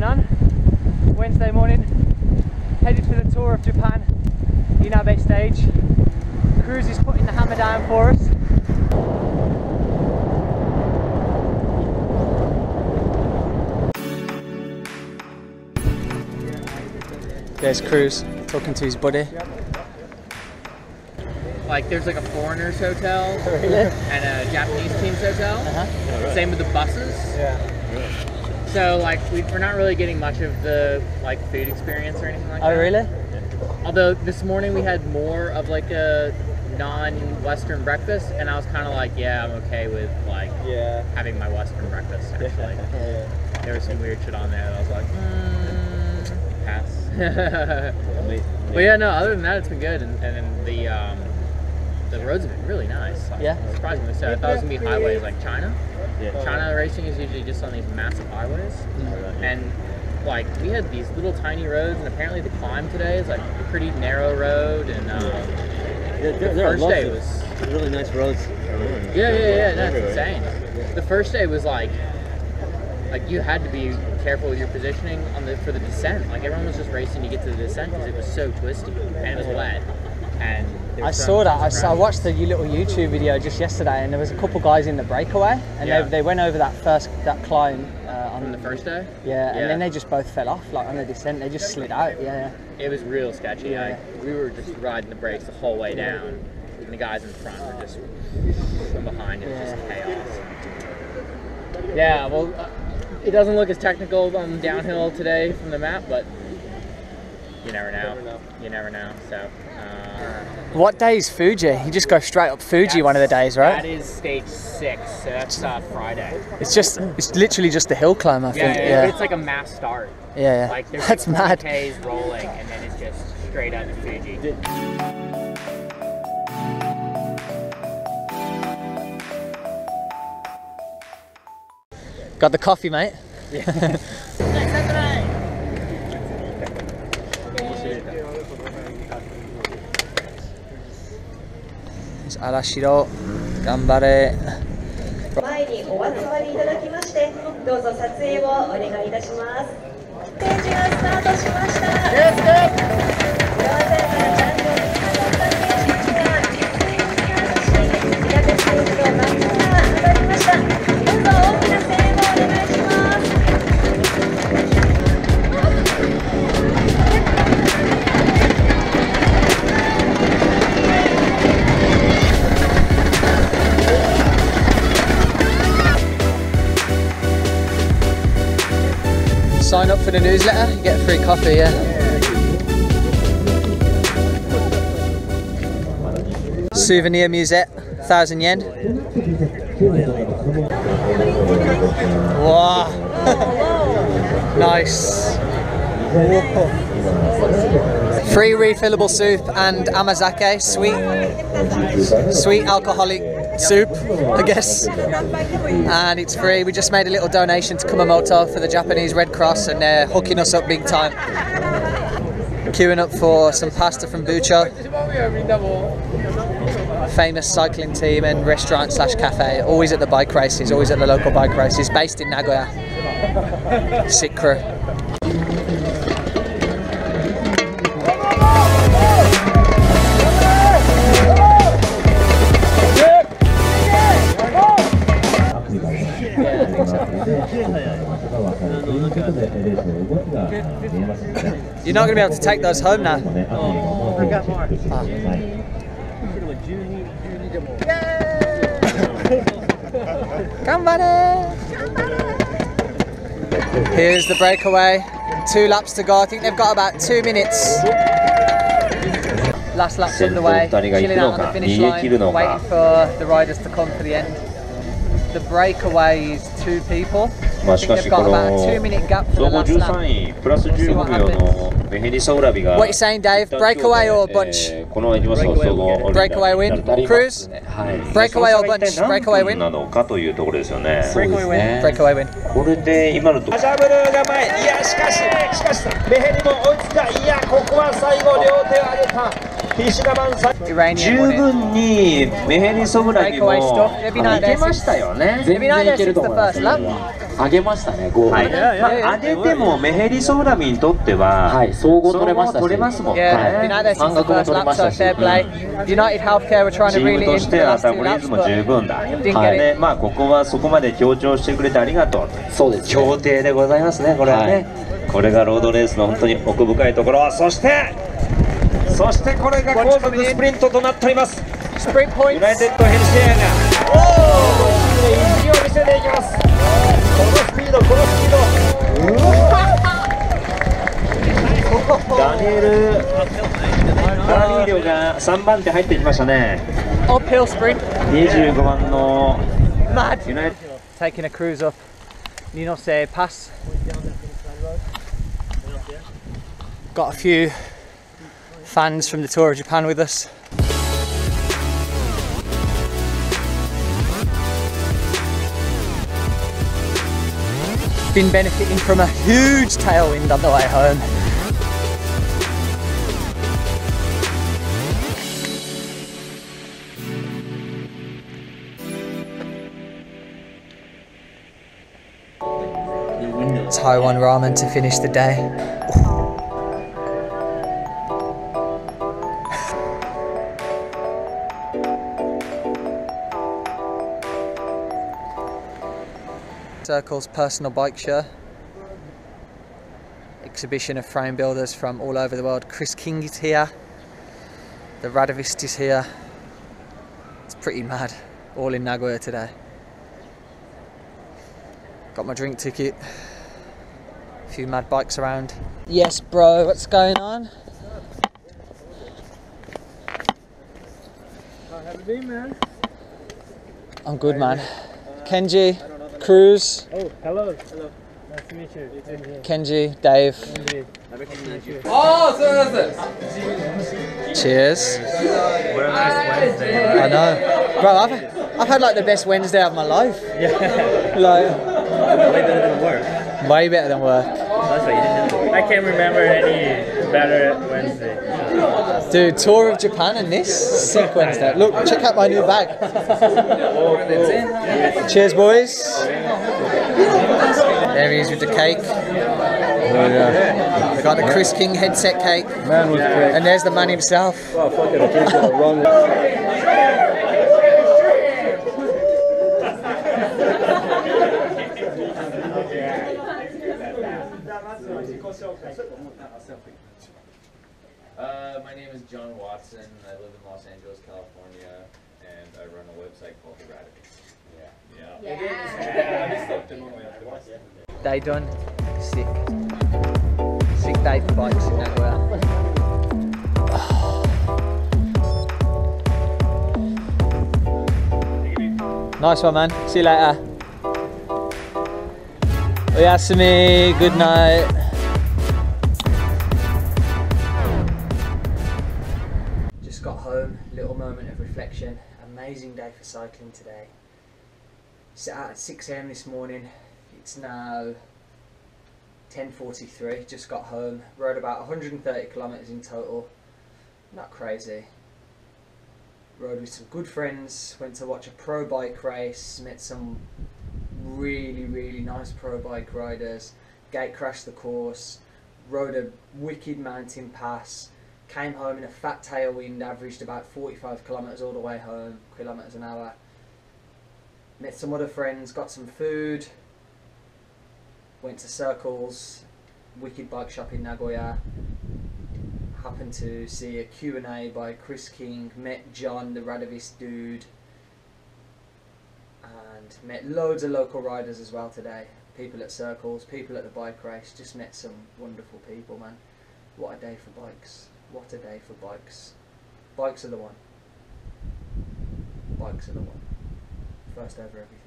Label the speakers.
Speaker 1: going on. Wednesday morning, headed for the tour of Japan, Inabe stage. Cruz is putting the hammer down for us. There's Cruz talking to his buddy.
Speaker 2: Like there's like a foreigners hotel
Speaker 1: Really?
Speaker 2: and a Japanese teams hotel.
Speaker 1: Uh-huh.
Speaker 2: Same with the buses.
Speaker 1: Yeah.
Speaker 2: So like we, we're not really getting much of the like food experience or anything like
Speaker 1: Oh
Speaker 2: that.
Speaker 1: really?
Speaker 2: Although this morning we had more of like a non-Western breakfast, and I was kind of like, yeah, I'm okay with like
Speaker 1: Yeah.
Speaker 2: having my Western breakfast. Actually,
Speaker 1: Yeah.
Speaker 2: there was some weird shit on there. That I was like, mm, pass. but yeah, no. Other than that, it's been good, and, and then the um, the roads have been really nice. Like,
Speaker 1: Yeah.
Speaker 2: Surprisingly so. I thought it was gonna be highways like China. Yeah. China racing is usually just on these massive highways, and like we had these little tiny roads, and apparently the climb today is like a pretty narrow road, and um,
Speaker 3: There, there,
Speaker 2: the
Speaker 3: there
Speaker 2: first day was
Speaker 3: really nice roads.
Speaker 2: yeah, yeah, yeah. No, it's insane. The first day was like, like you had to be careful with your positioning on the for the descent. Like everyone was just racing to get to the descent because it was so twisty and it was wet. And
Speaker 1: I saw that. I, saw, I watched the little YouTube video just yesterday, and there was a couple guys in the breakaway, and
Speaker 2: Yeah.
Speaker 1: they, they went over that first that climb uh, on
Speaker 2: on the first day.
Speaker 1: Yeah, and then they just both fell off, like on the descent. They just slid out. Yeah,
Speaker 2: It was real sketchy.
Speaker 1: Yeah.
Speaker 2: Like, we were just riding the brakes the whole way down, and the guys in front were just from behind. It was just chaos. Yeah, well, uh, it doesn't look as technical on downhill today from the map, but you never know. You never know. So. Uh,
Speaker 1: What day is Fuji? You just go straight up Fuji one of the days, right?
Speaker 2: That is stage six. So that's uh, Friday.
Speaker 1: It's just, it's literally just a hill climb, I
Speaker 2: Yeah,
Speaker 1: think.
Speaker 2: yeah,
Speaker 1: Yeah,
Speaker 2: it's like a mass start.
Speaker 1: yeah, yeah.
Speaker 2: Like there's
Speaker 1: That's
Speaker 2: like
Speaker 1: mad.
Speaker 2: 20 Ks rolling, and then it's just straight up to Fuji.
Speaker 1: Got the coffee, mate. Arashiro, gambare.
Speaker 4: 前にお集まりいただきましてどうぞ撮影をお願いいたします。ステージがスタートしました
Speaker 1: Sign up for the newsletter, you get free coffee, yeah. Souvenir musette, thousand yen. Wow. nice. Free refillable soup and amazake, sweet, sweet alcoholic soup, I guess. And it's free. We just made a little donation to Kumamoto for the Japanese Red Cross, and they're hooking us up big time. Queuing up for some pasta from Bucho. Famous cycling team and restaurant slash cafe. Always at the bike races. Always at the local bike races. Based in Nagoya. Sick crew. You're not going to be able to take those home now. Oh, I got more. Ah. Come, buddy! Here's the breakaway. Two laps to go. I think they've got about two minutes. Last lap's underway. Chilling out on the finish line, waiting for the riders to come to the end. the breakaway is two people.
Speaker 5: まあしかしこの総合13位プラス15秒のメヘニサウラビが
Speaker 1: What you saying, Breakaway or bunch?
Speaker 5: このエニマスの総合オリンピッ
Speaker 1: ク
Speaker 5: に
Speaker 1: Breakaway win?
Speaker 5: なのかというところですよね。
Speaker 1: Breakaway win?
Speaker 5: これで今のとこ。ろ
Speaker 6: ーがいやしかししかし。メヘニも追いつかいやここは最後両手を上げた。
Speaker 5: 十分にメヘリソブラギも上げましたよね。
Speaker 1: 全然いけると思います。
Speaker 3: 上げましたね、ゴー、
Speaker 5: あ、げてもメヘリソブラギにとっては、
Speaker 3: 総合取れまし
Speaker 5: 取れますもんね。
Speaker 1: 半額も取れましたし、
Speaker 5: チームとして
Speaker 1: は
Speaker 5: タブリ
Speaker 1: ー
Speaker 5: ズも十分だ、まあ、ここはそこまで強調してくれてありがとう。
Speaker 3: そうです、
Speaker 5: 協定でございますねこれはね、これがロードレースの本当に奥深いところ。そしてそしてこれが後続スプリントとなっております。
Speaker 1: Sprint
Speaker 5: ユ
Speaker 1: points.
Speaker 5: ナイテッドヘルシアが、おー、意地を見せていきます。このスピード、このスピード。ダニエル・ガーリーリョが3番手入ってきましたね。
Speaker 1: Uphill sprint.
Speaker 5: 25番の
Speaker 1: Mad.
Speaker 5: ユナイテッド
Speaker 1: Taking a cruise up Ninose Pass. Got a few fans from the Tour of Japan with us. Been benefiting from a huge tailwind on the way home. Taiwan ramen to finish the day. Circle's personal bike show. Exhibition of frame builders from all over the world. Chris King is here. The Radavist is here. It's pretty mad. All in Nagoya today. Got my drink ticket. A few mad bikes around. Yes, bro, what's going on? I have been, man. I'm good, man. Kenji, Cruz. Oh, hello. Hello. Nice to meet you. Kenji, Dave. Oh, Cheers. I know. Bro, I've, I've had like the best Wednesday of my life. Yeah. like,
Speaker 7: Way better than work.
Speaker 1: way better than work.
Speaker 7: That's what you didn't know. I can't remember any better Wednesday.
Speaker 1: Dude, tour of Japan and this sick Wednesday. Look, check out my new bag. Cheers, boys. There he is with the cake. Oh, we got the Chris King headset cake.
Speaker 6: Man was great.
Speaker 1: And there's the man himself.
Speaker 6: Oh, fuck it, I can't wrong.
Speaker 2: Uh, my name is John Watson. I live in Los Angeles, California, and I run a website called The Radavist. Yeah. Yeah.
Speaker 1: i Day done. Sick. Sick day for bikes in Nagoya. Nice one, man. See you later. Oyasumi. Good night. Home. Little moment of reflection. Amazing day for cycling today. Set out at 6 a.m. this morning. It's now 10.43. Just got home. Rode about 130 kilometres in total. Not crazy. Rode with some good friends. Went to watch a pro bike race. Met some really, really nice pro bike riders. Gate crashed the course. Rode a wicked mountain pass. Came home in a fat tailwind. Averaged about 45 kilometres all the way home. Kilometres an hour met some other friends, got some food, went to Circles, Wicked Bike Shop in Nagoya, happened to see a Q&A by Chris King, met John, the Radavist dude, and met loads of local riders as well today. People at Circles, people at the bike race, just met some wonderful people, man. What a day for bikes. What a day for bikes. Bikes are the one. Bikes are the one. First over everything.